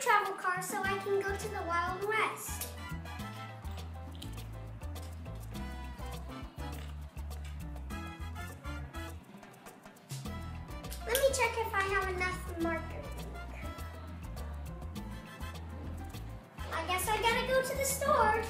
store so I can go to the Wild West. Let me check if I have enough marker ink. I guess I gotta go to the store.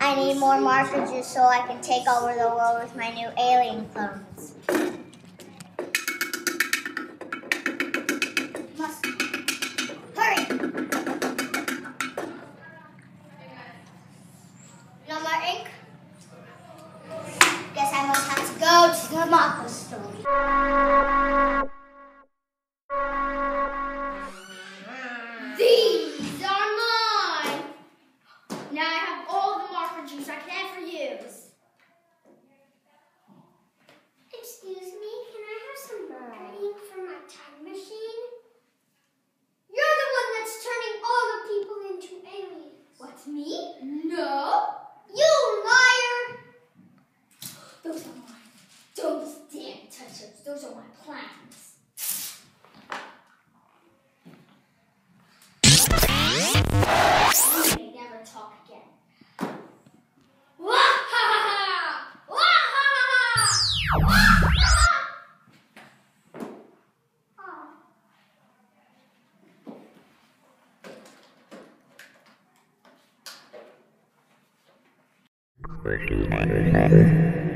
I need more markers so I can take over the world with my new alien clones. To the marker store. Those. Are my plans. We may never talk again. Wahaha! Wahaha! Wahaha! Oh. I